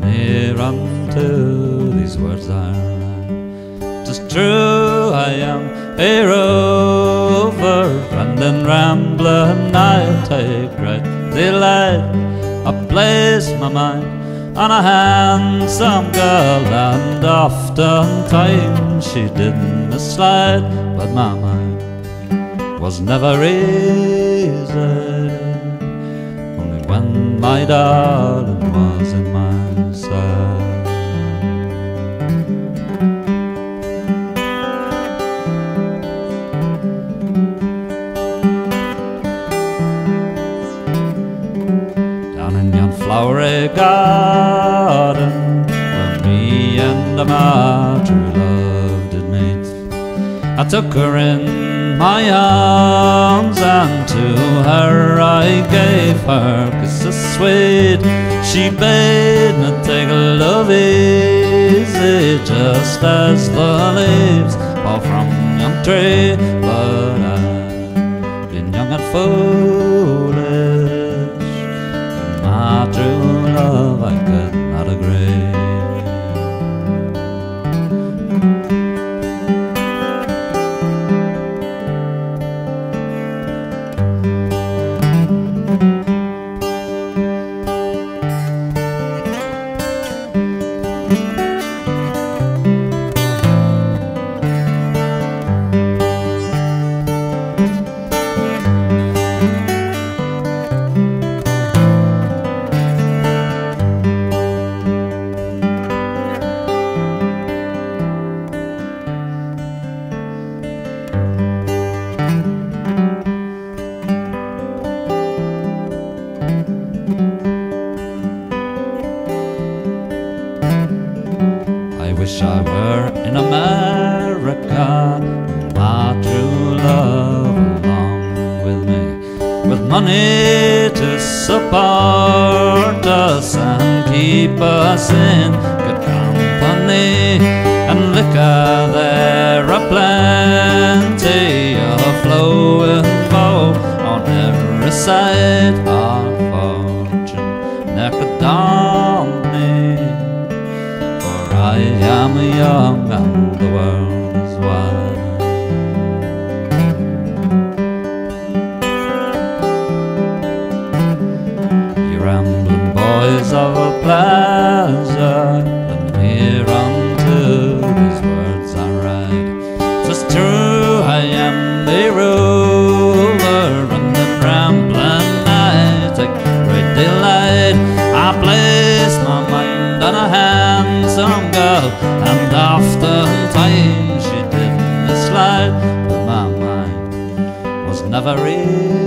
near unto these words are. Tis true I am a rover, friend and in rambling I take great delight. I place my mind on a handsome girl, and oftentimes she didn't mislide, but my mind was never easy. When my darling was in my side. Down in yon flowery garden where me and my true love did meet. I took her in my arms and to her I gave her kisses sweet. She bade me take love easy just as the leaves fall from young tree. But I've been young and foolish. With my true love I could not agree. I were in America, my true love along with me, with money to support us and keep us in good company, and liquor there are plenty of flowing bow on every side. Our fortune never dawned For I am young and the world is wide. You rambling boys of a pleasure, and here unto these words I write. Tis true I am a rover, mind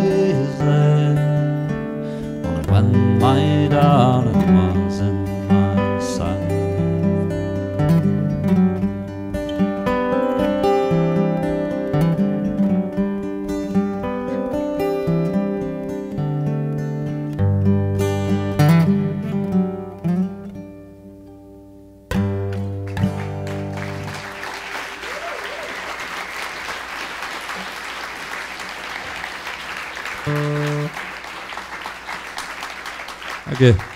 Okay.